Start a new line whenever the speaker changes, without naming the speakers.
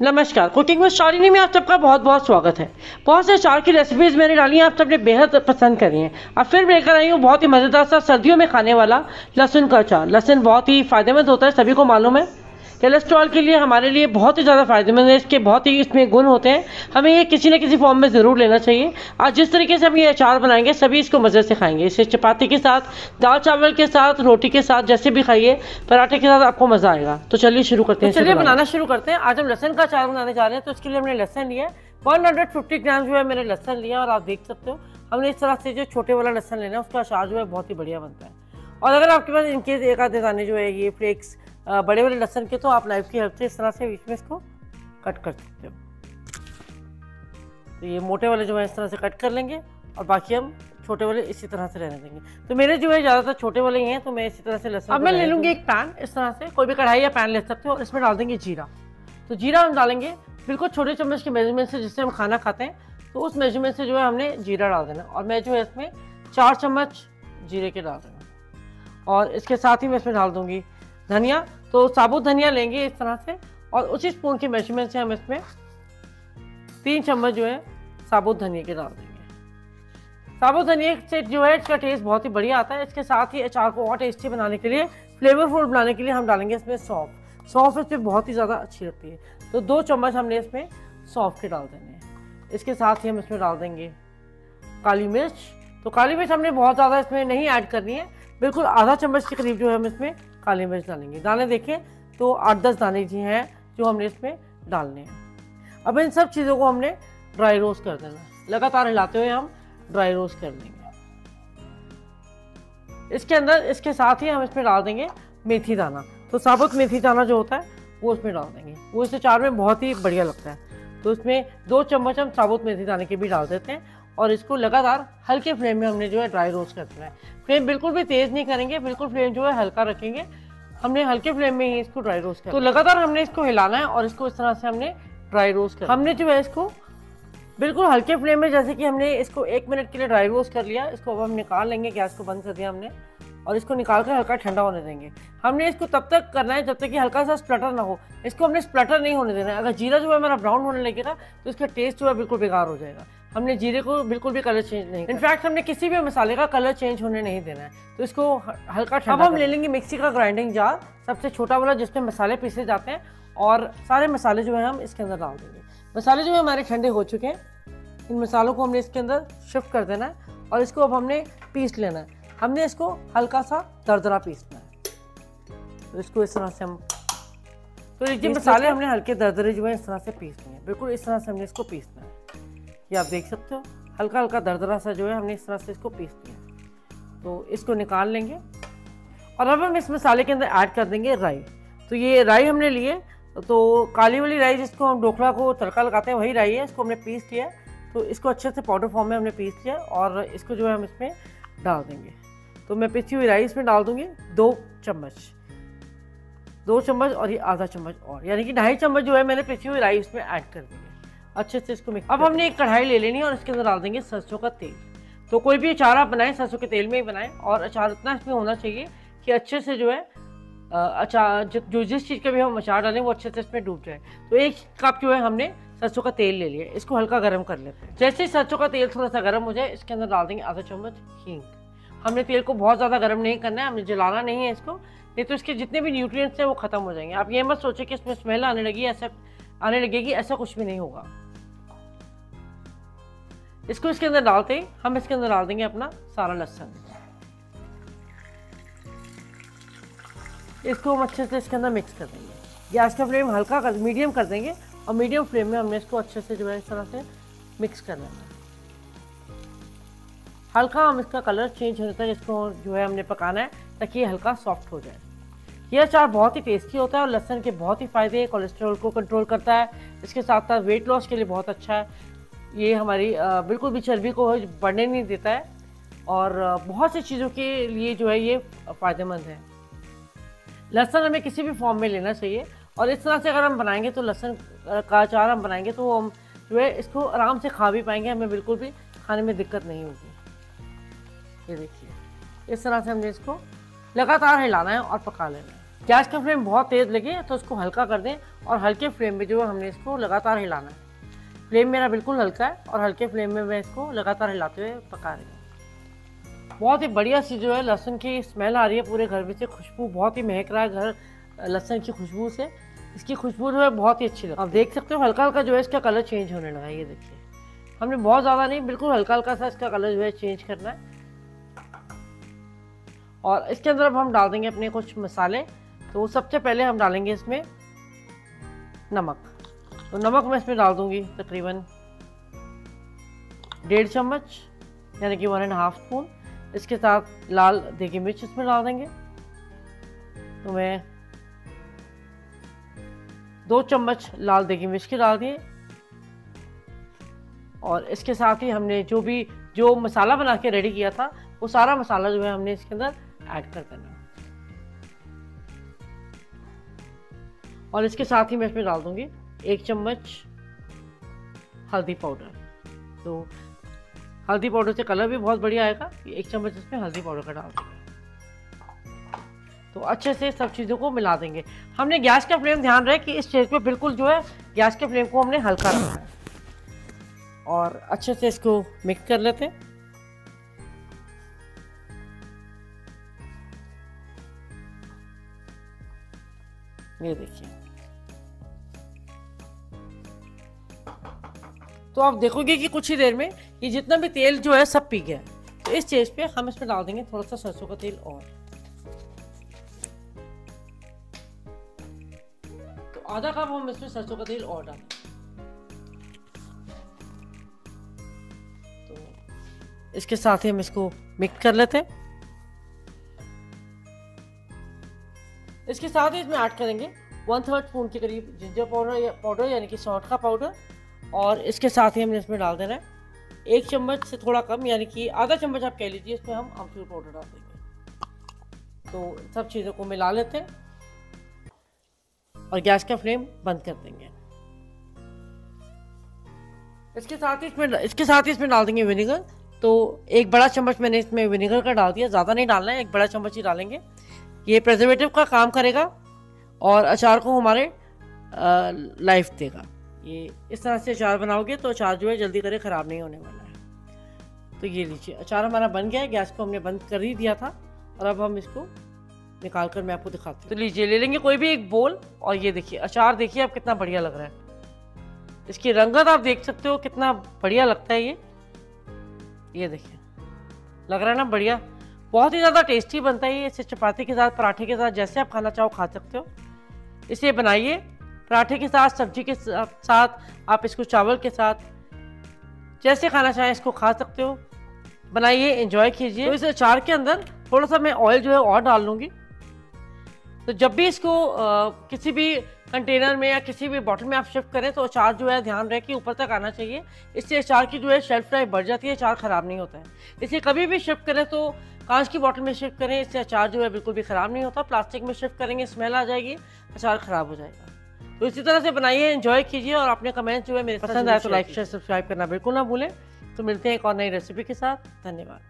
नमस्कार। Cooking with Shalini में आप सबका बहुत बहुत स्वागत है। बहुत से चार की रेसिपीज़ मैंने डाली हैं, आप सबने बेहद पसंद करी हैं। अब फिर लेकर आई हूँ बहुत ही मज़ेदार सा सर्दियों में खाने वाला लहसुन का अचार। लहसुन बहुत ही फ़ायदेमंद होता है, सभी को मालूम है। कोलेस्ट्रॉल के लिए हमारे लिए बहुत ही ज़्यादा फ़ायदेमंद है। इसके बहुत ही इसमें गुण होते हैं। हमें ये किसी न किसी फॉर्म में ज़रूर लेना चाहिए। आज जिस तरीके से हम ये अचार बनाएँगे सभी इसको मज़े से खाएँगे। इसे चपाती के साथ दाल चावल के साथ रोटी के साथ जैसे भी खाइए पराठे के साथ आपको मज़ा आएगा। तो चलिए शुरू करते हैं
तो चलिए बनाना। शुरू करते हैं। आज हम लहसन का अचार बनाने जा रहे हैं तो इसके लिए हमने लहसन लिया वन हंड्रेड फिफ्टी ग्राम जो है मैंने लहसन लिया और आप देख सकते हो हमने इस तरह से जो छोटे वाला लहसन लेना है उसका अचार जो है बहुत ही बढ़िया बनता है। और अगर आपके पास इनके एक आधे दाने जो है ये फ्लेक्स बड़े बड़े लहसन के तो आप नाइफ की हेल्प से इस तरह से बीच में इसको कट कर सकते हो। तो ये मोटे वाले जो है इस तरह से कट कर लेंगे और बाकी हम छोटे वाले इसी तरह से रहने देंगे। तो मेरे जो है ज़्यादातर छोटे वाले ही हैं तो मैं इसी तरह से लहसन अब मैं ले लूँगी एक पैन इस तरह से। कोई भी कढ़ाई या पैन ले सकते हो और इसमें डाल देंगे जीरा। तो जीरा हम डालेंगे बिल्कुल छोटे चम्मच के मेज़रमेंट से जिससे हम खाना खाते हैं तो उस मेज़रमेंट से जो है हमने जीरा डाल देना और मैं जो है इसमें चार चम्मच जीरे के डाल देना और इसके साथ ही मैं इसमें डाल दूँगी धनिया तो साबुत धनिया लेंगे इस तरह से, और उसी स्पून के मेज़रमेंट से हम इसमें तीन चम्मच जो है साबुत धनिया के डाल देंगे। साबुत धनिया से जो है इसका टेस्ट बहुत ही बढ़िया आता है। इसके साथ ही अचार को और टेस्टी बनाने के लिए फ्लेवरफुल बनाने के लिए हम डालेंगे इसमें सौंफ। सौंफ इसमें बहुत ही ज़्यादा अच्छी लगती है। तो दो चम्मच हमने इसमें सौंफ के डाल देंगे इसके साथ ही हम इसमें डाल देंगे काली मिर्च। तो काली मिर्च हमने बहुत ज़्यादा इसमें नहीं ऐड करनी है। बिल्कुल आधा चम्मच के करीब जो है हम इसमें काली मिर्च डालेंगे। दाने देखें तो आठ दस दाने जी हैं जो हमने इसमें डालने हैं। अब इन सब चीज़ों को हमने ड्राई रोस्ट कर देना लगातार हिलाते हुए हम ड्राई रोस्ट कर देंगे इसके अंदर, इसके साथ ही हम इसमें डाल देंगे मेथी दाना। तो साबुत मेथी दाना जो होता है, वो उसमें डाल देंगे। वो इसे चार में बहुत ही बढ़िया लगता है। तो इसमें दो चम्मच हम साबुत मेथी दाने के भी डाल देते हैं। और इसको लगातार हल्के फ्लेम में हमने जो है ड्राई रोस्ट करना है। फ्लेम बिल्कुल भी तेज़ नहीं करेंगे, बिल्कुल फ्लेम जो है हल्का रखेंगे। हमने हल्के फ्लेम में ही इसको ड्राई रोस्ट करना तो लगातार हमने इसको हिलाना है और इसको इस तरह से हमने ड्राई रोस्ट कर हमने जो है इसको बिल्कुल हल्के फ्लेम में, जैसे कि हमने इसको एक मिनट के लिए ड्राई रोस्ट कर लिया। इसको अब हम निकाल लेंगे, गैस को बंद कर दिया हमने। और इसको निकाल कर हल्का ठंडा होने देंगे। हमने इसको तब तक करना है जब तक कि हल्का सा स्प्लटर ना हो। इसको हमने स्प्लटर नहीं होने देना है। अगर जीरा जो है हमारा ब्राउन होने लगेगा तो इसका टेस्ट जो है बिल्कुल बेकार हो जाएगा। हमने जीरे को बिल्कुल भी कलर चेंज नहीं इनफैक्ट हमने किसी भी मसाले का कलर चेंज होने नहीं देना है। तो इसको हल्का अब हम ले लेंगे मिक्सी का ग्राइंडिंग जार सबसे छोटा वाला जिसमें मसाले पीसे जाते हैं और सारे मसाले जो है हम इसके अंदर डाल देंगे। मसाले जो है हमारे ठंडे हो चुके हैं। इन मसालों को हमने इसके अंदर शिफ्ट कर देना है और इसको अब हमने पीस लेना है। हमने इसको हल्का सा दरदरा पीसना है। तो इसको इस तरह से हम तो ये मसाले हमने हल्के दरदरे जो है इस तरह से पीसने हैं। बिल्कुल इस तरह से हमने इसको पीसना है। ये आप देख सकते हो। हल्का हल्का दरदरा सा जो है, हमने इस तरह से इसको पीस दिया तो इसको निकाल लेंगे और अब हम इस मसाले के अंदर ऐड कर देंगे राई। तो ये राई हमने लिए तो काली वाली राई जिसको हम ढोकला को तड़का लगाते हैं, वही राई है। इसको हमने पीस लिया तो इसको अच्छे से पाउडर फॉर्म में हमने पीस लिया और इसको जो है हम इसमें डाल देंगे। तो मैं पिसी हुई राई इसमें डाल दूँगी दो चम्मच। दो चम्मच और ये आधा चम्मच और, यानी कि ढाई चम्मच जो है मैंने पिसी हुई राई इसमें ऐड कर दी। अच्छे से इसको मिक्स अब हमने एक कढ़ाई ले लेनी है और इसके अंदर डाल देंगे सरसों का तेल। तो कोई भी अचार आप बनाएँ सरसों के तेल में ही बनाएँ। और अचार इतना इसमें होना चाहिए कि अच्छे से जो है अचार जो जिस चीज़ का भी हम अचार डालें वो अच्छे से इसमें डूब जाए। तो एक कप जो है हमने सरसों का तेल ले लिया। इसको हल्का गर्म कर लेते हैं। जैसे ही सरसों का तेल थोड़ा सा गर्म हो जाए इसके अंदर डाल देंगे आधा चम्मच हींग। हमने तेल को बहुत ज़्यादा गर्म नहीं करना है हमें जलाना नहीं है इसको। नहीं तो इसके जितने भी न्यूट्रिएंट्स हैं वो ख़त्म हो जाएँगे। आप ये मत सोचें कि इसमें स्मेल आने लगी ऐसा आने लगेगी ऐसा कुछ भी नहीं होगा। इसको इसके अंदर डालते ही। हम इसके अंदर डाल देंगे अपना सारा लहसन। इसको हम अच्छे से इसके अंदर मिक्स कर देंगे। गैस का फ्लेम हल्का कर मीडियम कर देंगे और मीडियम फ्लेम में हमने इसको अच्छे से जो है इस तरह से मिक्स कर लेना हल्का हम इसका कलर चेंज होने तक इसको जो है हमने पकाना है ताकि ये हल्का सॉफ्ट हो जाए। यह अचार बहुत ही टेस्टी होता है और लहसन के बहुत ही फ़ायदे कोलेस्ट्रॉल को कंट्रोल करता है। इसके साथ साथ वेट लॉस के लिए बहुत अच्छा है। ये हमारी बिल्कुल भी चर्बी को बढ़ने नहीं देता है और बहुत सी चीज़ों के लिए जो है ये फ़ायदेमंद है। लहसुन हमें किसी भी फॉर्म में लेना चाहिए और इस तरह से अगर हम बनाएँगे तो लहसुन का अचार हम बनाएँगे तो हम जो है इसको आराम से खा भी पाएँगे, हमें बिल्कुल भी खाने में दिक्कत नहीं होगी। ये देखिए, इस तरह से हमने इसको लगातार हिलाना है और पका लेना है। गैस का फ्लेम बहुत तेज़ लगे तो उसको हल्का कर दें और हल्के फ्लेम में जो है हमने इसको लगातार हिलाना है। फ्लेम मेरा बिल्कुल हल्का है और हल्के फ्लेम में मैं इसको लगातार हिलाते हुए पका रही हूँ। बहुत ही बढ़िया सी जो है लहसुन की स्मेल आ रही है पूरे घर में से, खुशबू बहुत ही महक रहा है घर, लहसुन की खुशबू से। इसकी खुशबू जो है बहुत ही अच्छी लगी आप देख सकते हो हल्का हल्का जो है इसका कलर चेंज होने लगा ये देखिए। हमने बहुत ज़्यादा नहीं, बिल्कुल हल्का हल्का सा इसका कलर जो है चेंज करना है। और इसके अंदर अब हम डाल देंगे अपने कुछ मसाले। तो सबसे पहले हम डालेंगे इसमें नमक। तो नमक मैं इसमें डाल दूँगी तकरीबन डेढ़ चम्मच, यानी कि वन एंड हाफ़ स्पून इसके साथ लाल देगी मिर्च इसमें डाल देंगे। तो मैं दो चम्मच लाल देगी मिर्च के डाल दिए। और इसके साथ ही हमने जो भी, जो मसाला बना के रेडी किया था, वो सारा मसाला जो है हमने इसके अंदर ऐड कर देना। और इसके साथ ही मैं इसमें डाल दूँगी एक चम्मच हल्दी पाउडर। तो हल्दी पाउडर से कलर भी बहुत बढ़िया आएगा। एक चम्मच इसमें हल्दी पाउडर का डाल देंगे। तो अच्छे से सब चीज़ों को मिला देंगे। हमने गैस का फ्लेम ध्यान रहे कि इस स्टेज पे बिल्कुल जो है गैस के फ्लेम को हमने हल्का रखना है। और अच्छे से इसको मिक्स कर लेते हैं। ये देखिए। तो आप देखोगे कि कुछ ही देर में ये जितना भी तेल जो है सब पी गया। तो इस स्टेज पे हम इसमें डाल देंगे थोड़ा सा सरसों का तेल और। तो आधा कप हम इसमें सरसों का तेल और डालें। तो इसके साथ ही हम इसको मिक्स कर लेते हैं। इसके साथ ही इसमें ऐड करेंगे वन थर्ड स्पून के करीब जिंजर पाउडर या पाउडर यानी कि सौंठ का पाउडर और इसके साथ ही हमने इसमें डाल देना है एक चम्मच से थोड़ा कम, यानी कि आधा चम्मच आप कह लीजिए, इसमें हम अमचूर पाउडर डाल देंगे। तो सब चीज़ों को मिला लेते हैं और गैस का फ्लेम बंद कर देंगे। इसके साथ ही इसमें, इसके साथ ही इसमें डाल देंगे विनेगर। तो एक बड़ा चम्मच मैंने इसमें विनेगर का डाल दिया, ज़्यादा नहीं डालना है, एक बड़ा चम्मच ही डालेंगे। ये प्रेजर्वेटिव का काम करेगा और अचार को हमारे लाइफ देगा। ये इस तरह से अचार बनाओगे तो अचार जो है जल्दी करे, ख़राब नहीं होने वाला है। तो ये लीजिए, अचार हमारा बन गया है गैस को हमने बंद कर ही दिया था। और अब हम इसको निकाल कर मैं आपको दिखाती हूँ। तो लीजिए, ले लेंगे कोई भी एक बोल। और ये देखिए, अचार देखिए आप कितना बढ़िया लग रहा है। इसकी रंगत आप देख सकते हो, कितना बढ़िया लगता है ये। ये देखिए, लग रहा है ना बढ़िया। बहुत ही ज़्यादा टेस्टी बनता है ये इसे चपाती के साथ, पराठे के साथ, जैसे आप खाना चाहो खा सकते हो। इसे बनाइए पराठे के साथ सब्ज़ी के साथ आप इसको चावल के साथ जैसे खाना चाहें इसको खा सकते हो। बनाइए इंजॉय कीजिए। तो इस अचार के अंदर थोड़ा सा मैं ऑयल जो है और डाल लूँगी। तो जब भी इसको आ, किसी भी कंटेनर में या किसी भी बॉटल में आप शिफ्ट करें तो अचार जो है ध्यान रहे कि ऊपर तक आना चाहिए। इससे अचार की जो है शेल्फ लाइफ बढ़ जाती है अचार ख़राब नहीं होता है। इसे कभी भी शिफ्ट करें तो कांच की बॉटल में शिफ्ट करें इससे अचार जो है बिल्कुल भी ख़राब नहीं होता। प्लास्टिक में शिफ्ट करेंगे स्मेल आ जाएगी अचार ख़राब हो जाएगा। तो इसी तरह से बनाइए इंजॉय कीजिए और अपने कमेंट्स जो है मेरे पसंद आए तो लाइक शेयर सब्सक्राइब करना बिल्कुल ना भूलें। तो मिलते हैं एक और नई रेसिपी के साथ। धन्यवाद।